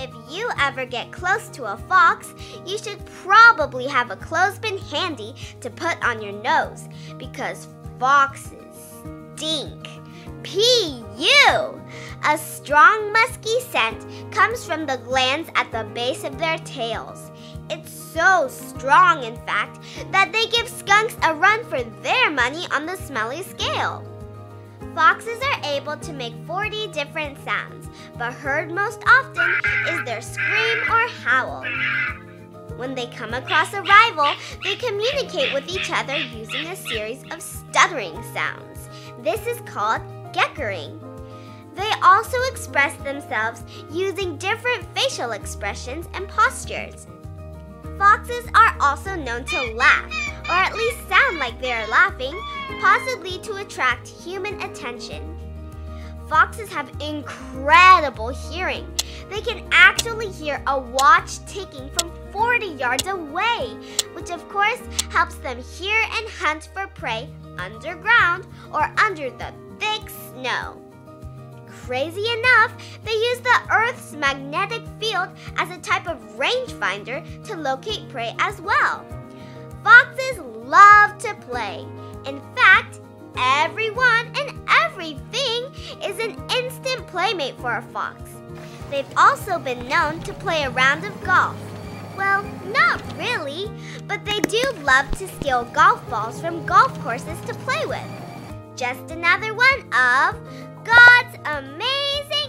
If you ever get close to a fox, you should probably have a clothespin handy to put on your nose because foxes stink. P.U. A strong musky scent comes from the glands at the base of their tails. It's so strong, in fact, that they give skunks a run for their money on the smelly scale. Foxes are able to make 40 different sounds, but heard most often is their scream or howl. When they come across a rival, they communicate with each other using a series of stuttering sounds. This is called geckering. They also express themselves using different facial expressions and postures. Foxes are also known to laugh, or at least sound like they are laughing, possibly to attract human attention. Foxes have incredible hearing. They can actually hear a watch ticking from 40 yards away, which of course helps them hear and hunt for prey underground or under the thick snow. Crazy enough, they use the Earth's magnetic field as a type of rangefinder to locate prey as well. Foxes love to play. In fact, everyone and everything is an instant playmate for a fox. They've also been known to play a round of golf. Well, not really, but they do love to steal golf balls from golf courses to play with. Just another one of God's amazing